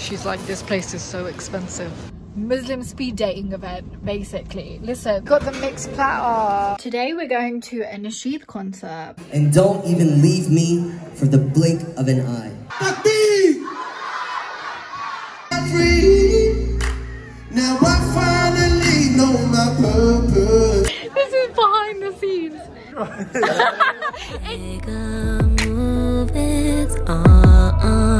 She's like, this place is so expensive. Muslim speed dating event, basically. Listen, got the mixed platter. Today we're going to a Nasheed concert. And don't even leave me for the blink of an eye. Now I finally know my purpose. This is behind the scenes. move, it's on you. Cause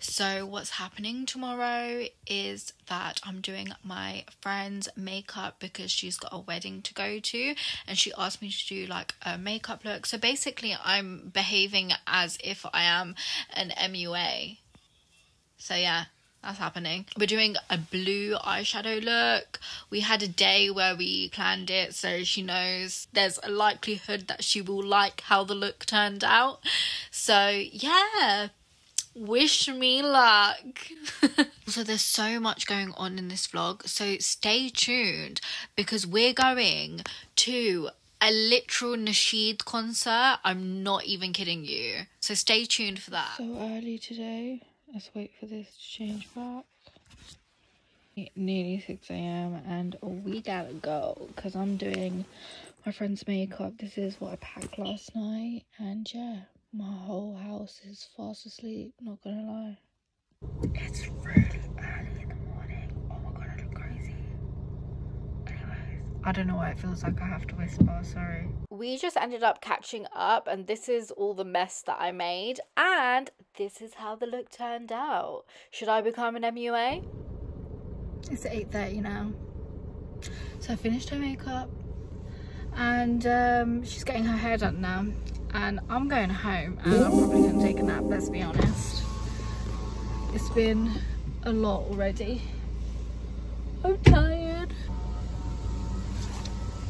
So, what's happening tomorrow is that I'm doing my friend's makeup because she's got a wedding to go to, and she asked me to do like a makeup look. So, basically, I'm behaving as if I am an MUA. So, yeah, that's happening. We're doing a blue eyeshadow look. We had a day where we planned it, so she knows there's a likelihood that she will like how the look turned out. So, yeah, wish me luck. so, there's so much going on in this vlog, so stay tuned because we're going to a literal Nasheed concert. I'm not even kidding you. So, stay tuned for that. So early today. Let's wait for this to change back. Nearly 6 a.m. and we gotta go because I'm doing my friend's makeup. This is what I packed last night, and yeah, my whole house is fast asleep. Not gonna lie. It's really early in the morning. Oh my god, I look crazy. Anyways, I don't know why it feels like I have to whisper. Sorry. We just ended up catching up, and this is all the mess that I made, and this is how the look turned out. Should I become an MUA? It's 8.30 now. So I finished her makeup and um, she's getting her hair done now. And I'm going home and I'm probably going to take a nap, let's be honest. It's been a lot already. I'm tired.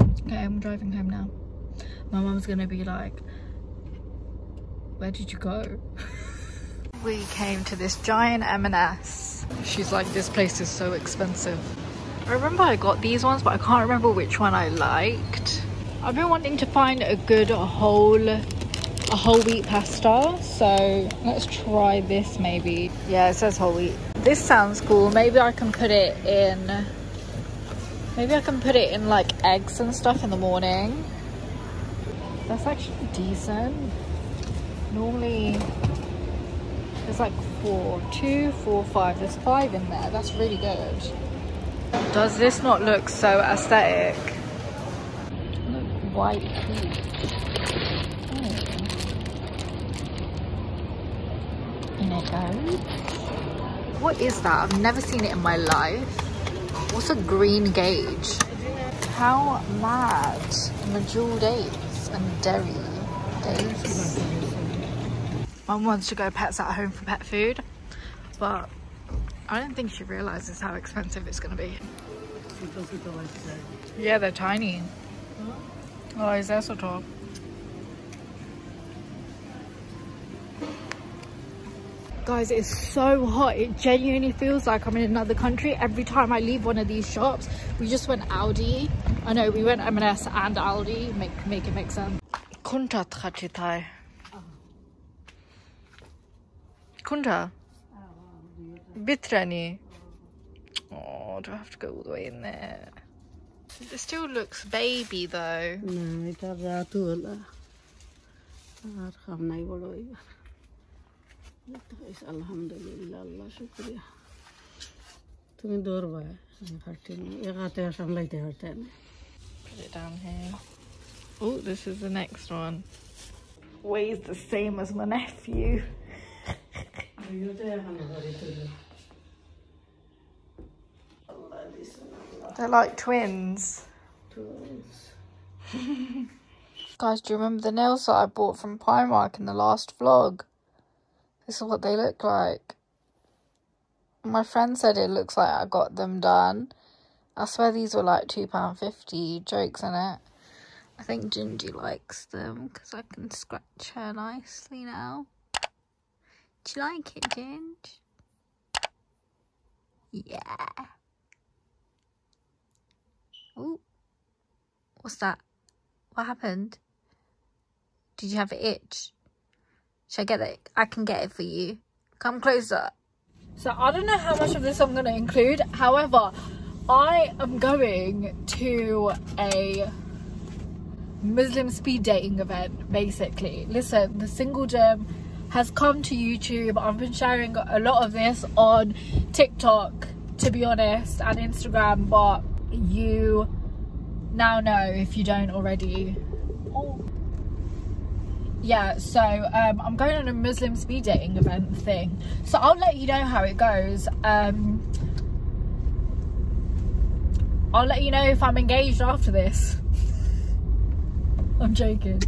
Okay, I'm driving home now. My mum's going to be like, where did you go? we came to this giant M&S. She's like, this place is so expensive. I remember I got these ones, but I can't remember which one I liked. I've been wanting to find a good whole, a whole wheat pasta. So let's try this maybe. Yeah, it says whole wheat. This sounds cool. Maybe I can put it in, maybe I can put it in like eggs and stuff in the morning. That's actually decent. Normally there's like four, two, four, five. There's five in there. That's really good. Does this not look so aesthetic? Look, white. What is that? I've never seen it in my life. What's a greengage? How mad. Medjool dates and dairy dates. Mum wants to go pets at home for pet food, but I don't think she realizes how expensive it's going to be. Yeah, they're tiny. Oh, is that so tall? Guys, it's so hot. It genuinely feels like I'm in another country. Every time I leave one of these shops, we just went Aldi. I know, we went M&S and Aldi. Make, make it make sense. Kunta tchachitai. Kunta. Bitrani. Oh, do I have to go all the way in there? It still looks baby though. আলহামদুলিল্লাহ আল্লাহ শুক্রিয়া তুমি দৌড়বা পারতে এক হাতে সামলাইতে পারতে না Put it down here. Oh, this is the next one. Weighs the same as my nephew. They're like twins. Guys, do you remember the nails that I bought from Primark in the last vlog? This is what they look like. My friend said it looks like I got them done I swear these were like £2.50. Jokes in it. I think Gingy likes them because I can scratch her nicely now. Do you like it, Ginge? Yeah. Oh, what's that? What happened? Did you have an itch? Should I get it? I can get it for you. Come closer. So I don't know how much of this I'm going to include. However, I am going to a Muslim speed dating event, basically. Listen, the single gym has come to YouTube. I've been sharing a lot of this on TikTok, to be honest, and Instagram, but you now know if you don't already. Oh. Yeah, so um, I'm going on a Muslim speed dating event thing. So I'll let you know how it goes. Um, I'll let you know if I'm engaged after this. I'm joking.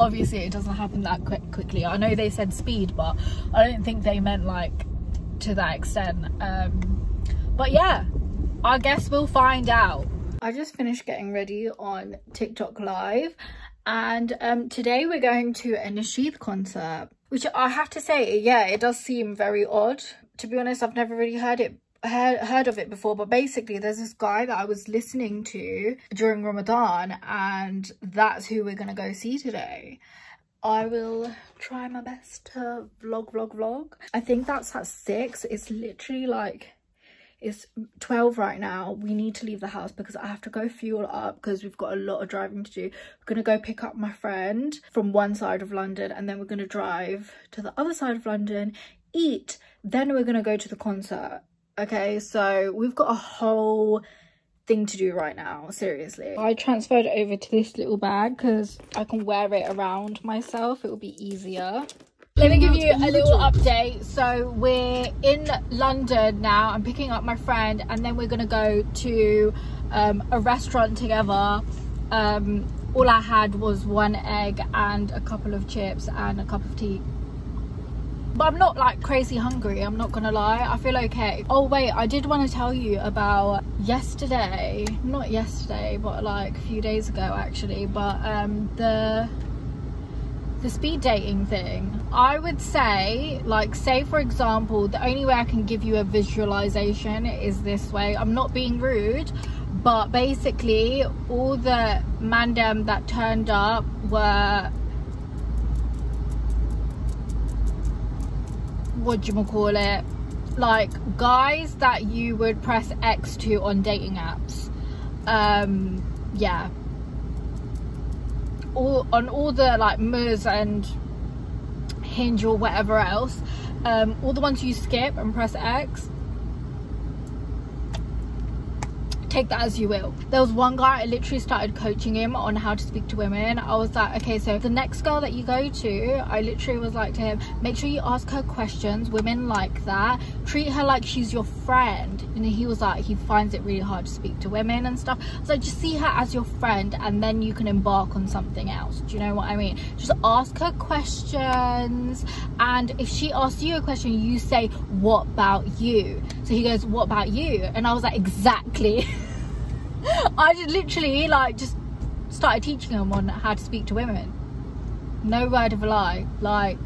Obviously, it doesn't happen that quick quickly. I know they said speed, but I don't think they meant like to that extent. Um, but yeah, I guess we'll find out. I just finished getting ready on TikTok Live and um, today we're going to a Nasheed concert, which I have to say, yeah, it does seem very odd. To be honest, I've never really heard it heard, heard of it before but basically there's this guy that I was listening to during Ramadan and that's who we're gonna go see today. I will try my best to vlog vlog vlog. I think that's at six. It's literally like it's 12 right now. We need to leave the house because i have to go fuel up because we've got a lot of driving to do. We're gonna go pick up my friend from one side of london and then we're gonna drive to the other side of london eat then we're gonna go to the concert okay? So we've got a whole thing to do right now seriously. I transferred over to this little bag because i can wear it around myself. It will be easier let me give you a little update. So we're in london now. I'm picking up my friend and then we're gonna go to um, a restaurant together. Um, all i had was one egg and a couple of chips and a cup of tea. But i'm not like crazy hungry i'm not gonna lie. I feel okay. Oh wait i did want to tell you about yesterday. Not yesterday but like a few days ago actually. But um the the speed dating thing i would say like say for example the only way i can give you a visualization is this way. I'm not being rude but basically all the mandem that turned up were what do you call it like guys that you would press x to on dating apps. Um yeah all on all the like Muzz and Hinge or whatever else um all the ones you skip and press x take that as you will. There was one guy i literally started coaching him on how to speak to women. I was like okay so the next girl that you go to i literally was like to him make sure you ask her questions women like that. Treat her like she's your friend. And he was like he finds it really hard to speak to women and stuff. So just see her as your friend and then you can embark on something else. Do you know what i mean? Just ask her questions. And if she asks you a question you say what about you so he goes what about you and i was like exactly I just literally like just started teaching him on how to speak to women. No word of a lie. Like,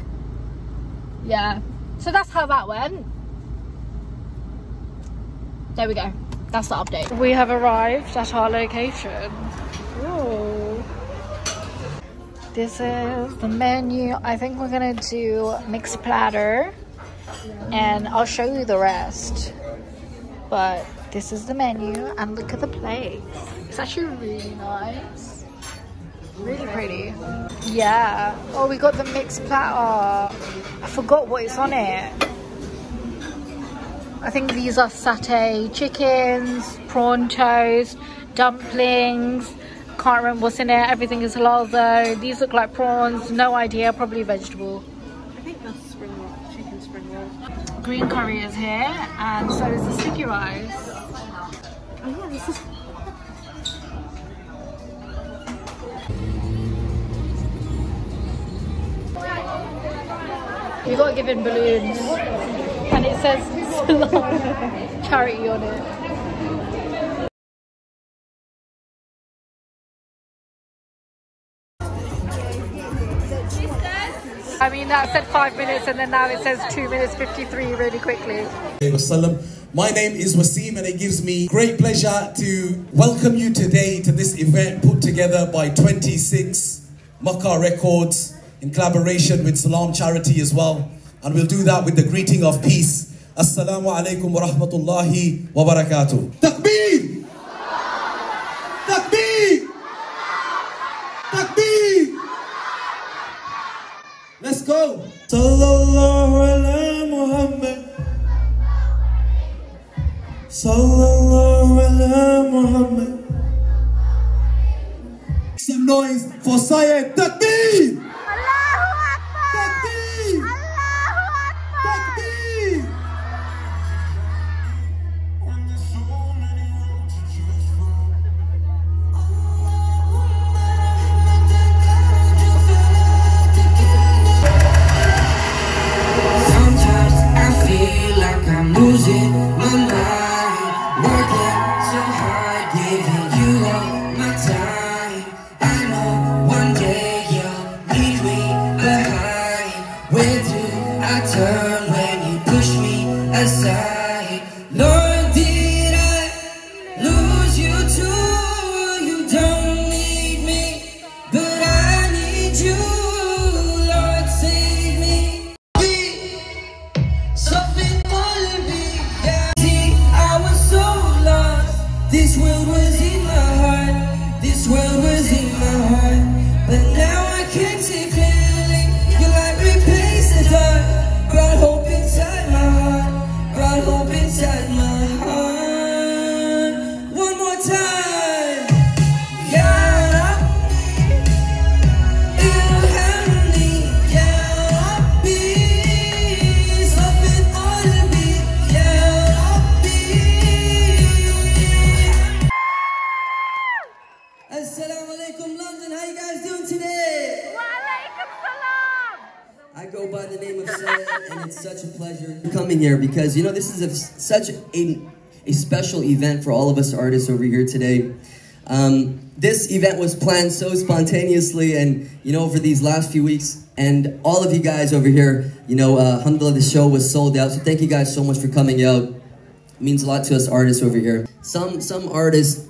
yeah. So that's how that went. There we go. That's the update. We have arrived at our location. Ooh. This is the menu. I think we're gonna do mixed platter and I'll show you the rest. But this is the menu and look at the place. It's actually really nice. Really pretty. Yeah. Oh, we got the mixed platter. I forgot what is on it. I think these are satay chickens, prawn toast, dumplings. Can't remember what's in it. Everything is halal though. These look like prawns. No idea. Probably vegetable. Green curry is here and so is the sticky rice. Oh yeah, this is We got given balloons and it says charity on it. I mean, that said five minutes and then now it says two minutes 53 really quickly. My name is Wasim and it gives me great pleasure to welcome you today to this event put together by 26 Makkah Records in collaboration with Salam Charity as well. And we'll do that with the greeting of peace. Assalamu alaikum wa rahmatullahi wa barakatuh. Takbir! Takbir! Let's go! Sallallahu ala Muhammad. Sallallahu ala Muhammad. Make some noise for Siedd Takbir! Is a, such a, a special event for all of us artists over here today. Um, this event was planned so spontaneously and you know over these last few weeks and all of you guys over here, you know, uh, alhamdulillah the show was sold out so thank you guys so much for coming out. It means a lot to us artists over here. Some some artists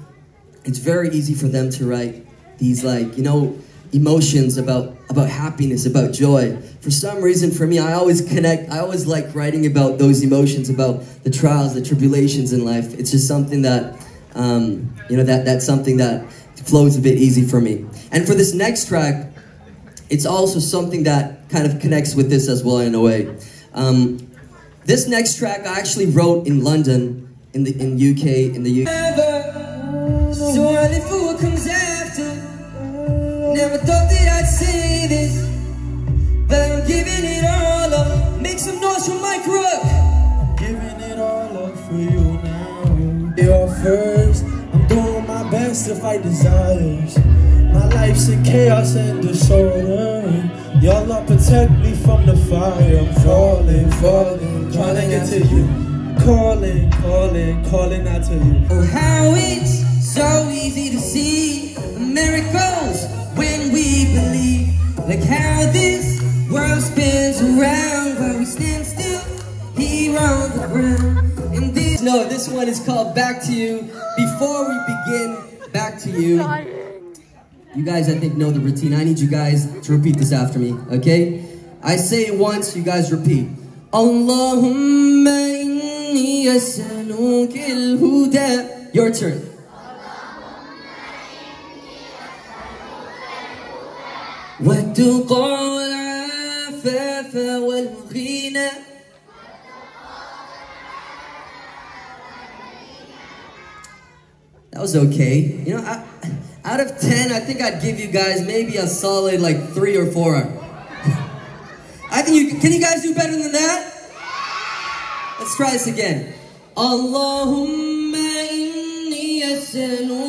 it's very easy for them to write these like you know emotions about about happiness about joy. For some reason for me i always connect i always like writing about those emotions about the trials the tribulations in life. It's just something that um, you know that that's something that flows a bit easy for me. And for this next track it's also something that kind of connects with this as well in a way. Um, this next track i actually wrote in london in the in uk in the uk Never thought that I'd say this, but I'm giving it all up. Make some noise for Myke Rook. Giving it all up for you now. You're first. I'm doing my best to fight desires. My life's in chaos and disorder. Your love protect me from the fire. I'm falling, falling, trying to get to you. Calling, calling, calling out to you. Oh, how it's so easy to see miracles Like how this world spins around while we stand still here on the ground. And this, no, this one is called Back to You. Before we begin, Back to You. You guys, I think, know the routine. I need you guys to repeat this after me, okay? I say it once, you guys repeat. Allahumma inni as'aluka al-huda. Your turn. والتقى والعفاف والغنى That was okay. You know, I, out of 10, I think I'd give you guys maybe a solid like three or four. I think you can you guys do better than that? Let's try this again. Allahumma inni as'aluka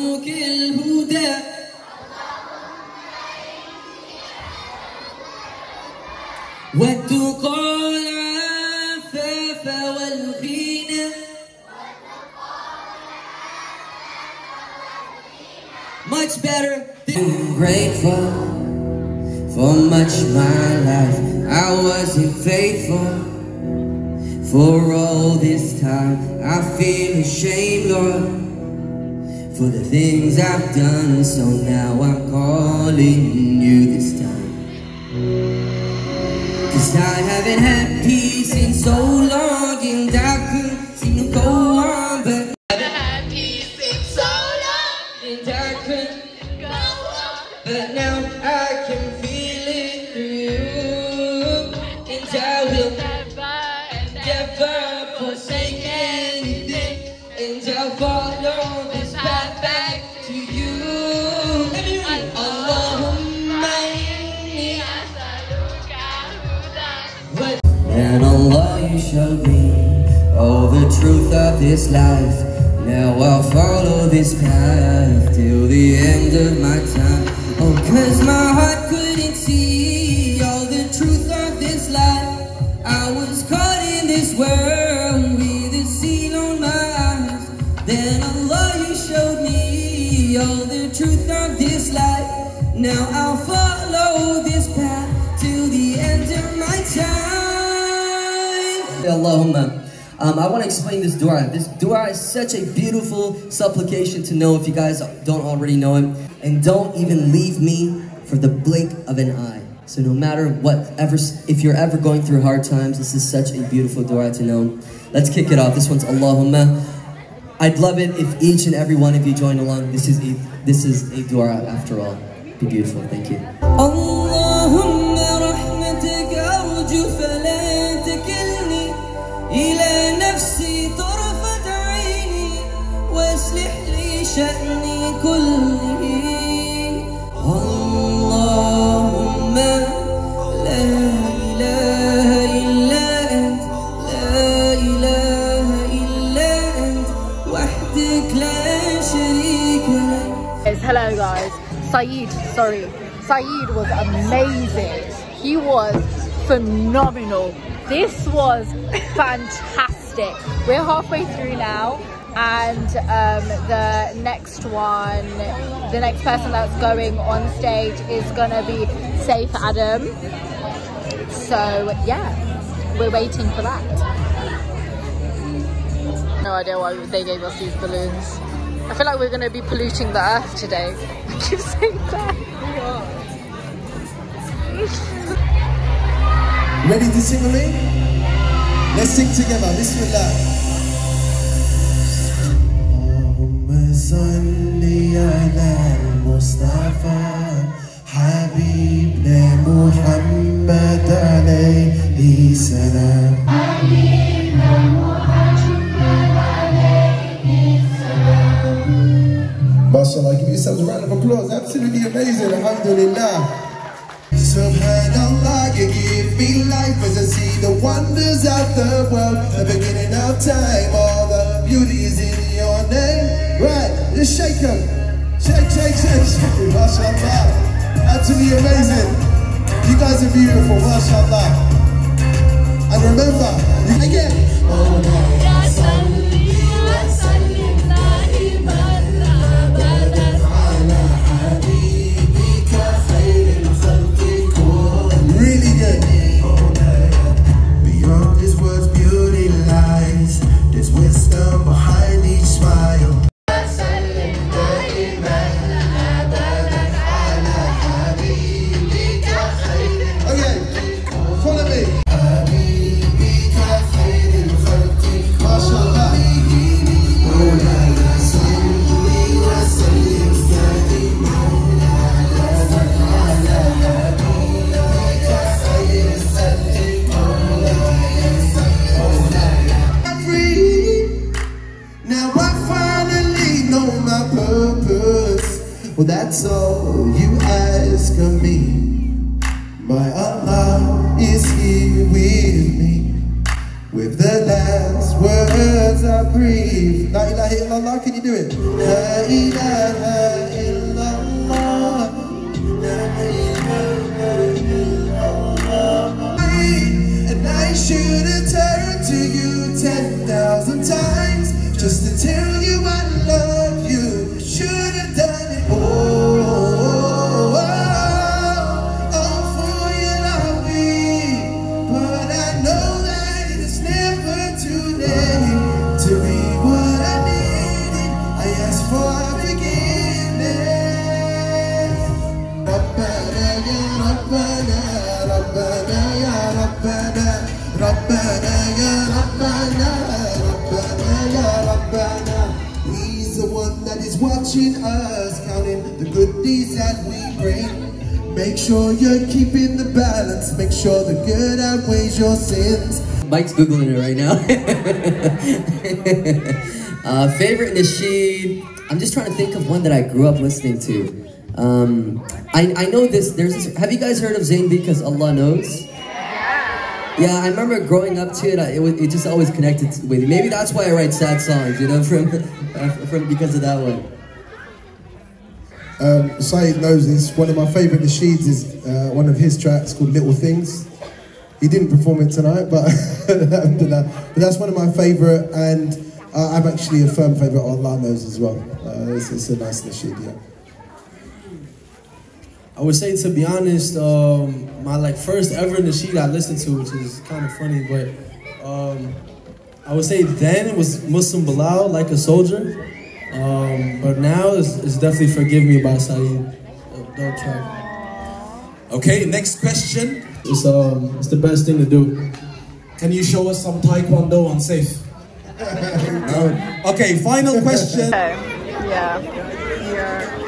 better. I'm grateful for much of my life I wasn't faithful for all this time. I feel ashamed, Lord, for the things I've done. So now I'm calling you this time. Cause I haven't had peace in so long, Showed me all the truth of this life. Now I'll follow this path till the end of my time. Oh, cause my heart couldn't see all the truth of this life. I was caught in this world with a seal on my eyes. Then Allah, you showed me all the truth of this life. Now I'll follow Allahumma. Um, I want to explain this dua. This dua is such a beautiful supplication to know if you guys don't already know it. And don't even leave me for the blink of an eye. So no matter whatever, if you're ever going through hard times, this is such a beautiful dua to know. Let's kick it off. This one's Allahumma. I'd love it if each and every one of you joined along. This is a, this is a dua after all. Be beautiful. Thank you. Allahumma rahmatika إلى نفسي طرفة عيني واسلح لي شأني كله اللهم لا إله إلا أنت لا إله إلا أنت وحدك لا شريك لك Hello guys, Siedd, sorry, Siedd was amazing. He was phenomenal. This was fantastic. We're halfway through now and um, the next one, the next person that's going on stage is gonna be Safe Adam. So yeah, we're waiting for that. No idea why they gave us these balloons. I feel like we're going to be polluting the earth today. I keep saying that. Ready to sing with me? Let's sing together. Bismillah. اللهم صل على المصطفى حبيبنا محمد عليه السلام MashaAllah, give yourselves a round of applause. Absolutely amazing. Alhamdulillah. Subhanallah, you give me wonders of the world. The beginning of time, all the beauty is in your name. Right, just shake them. Shake, shake, shake, shake. MashaAllah. Absolutely amazing. You guys are beautiful. MashaAllah. And remember, again. Really Myke's googling it right now. uh, favorite nasheed. I'm just trying to think of one that I grew up listening to. Um, I, I know this. There's this. Have you guys heard of Zain because Allah knows? Yeah, I remember growing up to it. It, was, it just always connected with me. Maybe that's why I write sad songs. You know, from from because of that one. Um, Siedd knows this. One of my favourite nasheeds is uh, one of his tracks called Little Things. He didn't perform it tonight, but, but that's one of my favourite, and uh, I'm actually a firm favourite on Allah as well. Uh, it's, it's a nice nasheed, yeah. I would say, to be honest, um, my like first ever nasheed I listened to, which is kind of funny, but um, I would say then it was Muslim Belal, like a soldier. Um, but now it's, it's, definitely Forgive Me by Siedd. Dope track. Okay, next question. It's um, it's the best thing to do. Can you show us some Taekwondo on safe? okay, final question. Yeah. Yeah.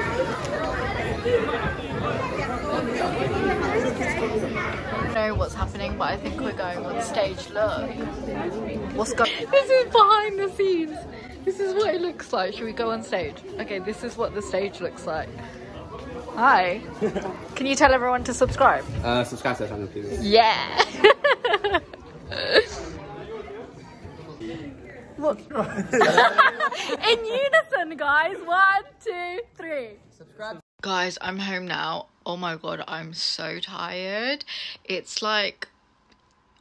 know what's happening, but I think we're going on stage. Look. What's going This is behind the scenes. This is what it looks like. Should we go on stage? Okay, this is what the stage looks like. Hi. Can you tell everyone to subscribe? Uh, subscribe to the channel, please. Yeah. what? In unison, guys. One, two, three. Subscribe. Guys, I'm home now. Oh my god, I'm so tired. It's like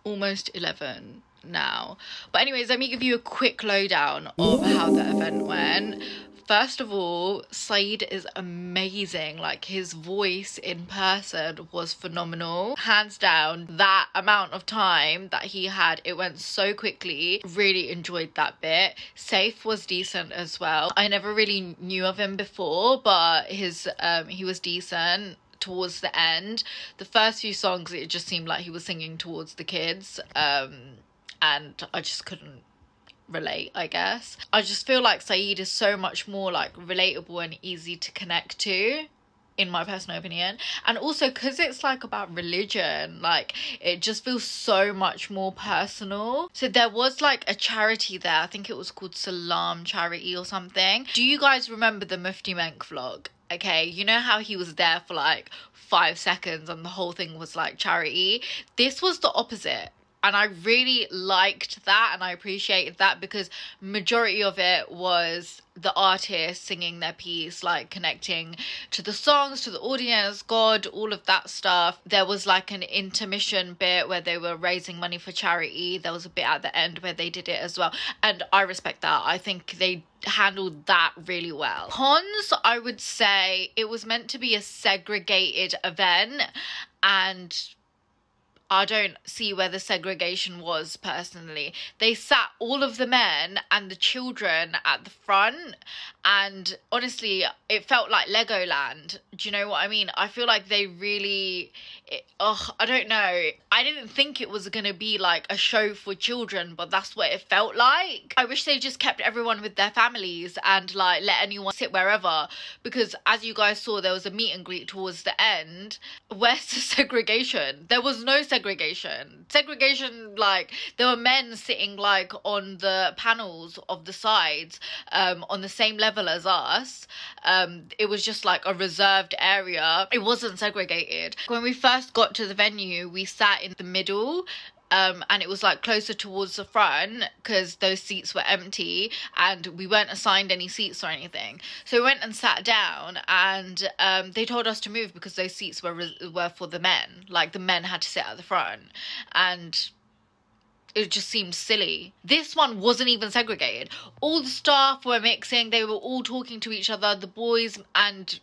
almost 11 now. But anyways, let me give you a quick lowdown of how the event went. First of all, Siedd is amazing. Like his voice in person was phenomenal. Hands down, that amount of time that he had, it went so quickly. Really enjoyed that bit. Safe was decent as well. I never really knew of him before, but his um he was decent towards the end. The first few songs, it just seemed like he was singing towards the kids. Um, and I just couldn't relate, I guess. I just feel like Siedd is so much more like relatable and easy to connect to in my personal opinion. And also because it's like about religion like it just feels so much more personal. So there was like a charity there. I think it was called salam charity or something. Do you guys remember the mufti menk vlog? Okay you know how he was there for like five seconds and the whole thing was like charity? This was the opposite and I really liked that and I appreciated that because majority of it was the artist singing their piece like connecting to the songs to the audience god all of that stuff. There was like an intermission bit where they were raising money for charity. There was a bit at the end where they did it as well. And I respect that. I think they handled that really well. Cons I would say it was meant to be a segregated event and I don't see where the segregation was personally. They sat all of the men and the children at the front, and honestly, it felt like Legoland. Do you know what I mean? I feel like they really, oh, I don't know. I didn't think it was gonna be like a show for children, but that's what it felt like. I wish they just kept everyone with their families and like let anyone sit wherever, because as you guys saw, there was a meet and greet towards the end. Where's the segregation? There was no segregation segregation. Segregation, like, there were men sitting, like, on the panels of the sides um, on the same level as us. Um, it was just, like, a reserved area. It wasn't segregated. When we first got to the venue, we sat in the middle um, and it was like closer towards the front because those seats were empty and we weren't assigned any seats or anything. So we went and sat down, and um, they told us to move because those seats were were for the men. Like the men had to sit at the front, and it just seemed silly. This one wasn't even segregated. All the staff were mixing, they were all talking to each other, the boys and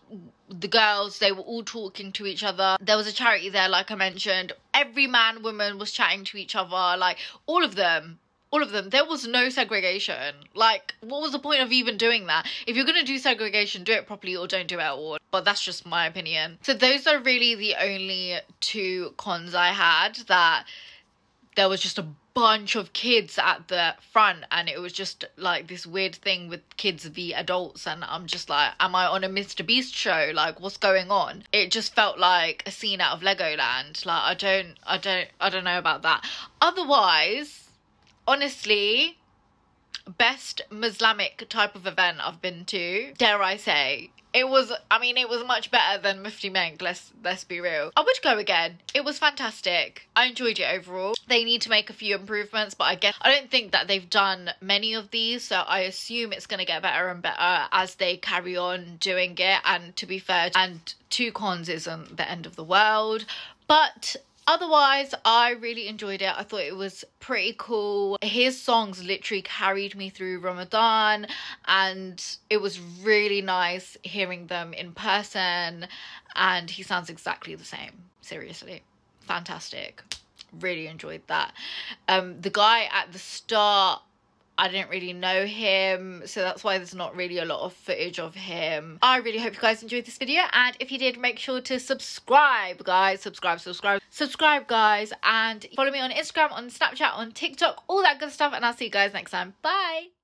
the girls, they were all talking to each other. There was a charity there, like I mentioned. Every man, woman was chatting to each other, like all of them. All of them. There was no segregation. Like, what was the point of even doing that? If you're gonna do segregation, do it properly or don't do it at all. But that's just my opinion. So those are really the only two cons I had that there was just a bunch of kids at the front and it was just like this weird thing with kids v adults and i'm just like am i on a mr beast show? Like what's going on? It just felt like a scene out of legoland. Like i don't i don't i don't know about that. Otherwise honestly best Muslimic type of event I've been to, dare I say. It was, I mean, it was much better than Mufti Menk, let's, let's be real. I would go again. It was fantastic. I enjoyed it overall. They need to make a few improvements, but I guess, I don't think that they've done many of these, so I assume it's going to get better and better as they carry on doing it. And to be fair, and two cons isn't the end of the world, but otherwise i really enjoyed it. I thought it was pretty cool. His songs literally carried me through ramadan and it was really nice hearing them in person and he sounds exactly the same. Seriously. Fantastic. Really enjoyed that. Um the guy at the start I didn't really know him, so that's why there's not really a lot of footage of him. I really hope you guys enjoyed this video, and if you did, make sure to subscribe, guys. Subscribe, subscribe, subscribe, guys, and follow me on Instagram, on Snapchat, on TikTok, all that good stuff, and I'll see you guys next time. Bye!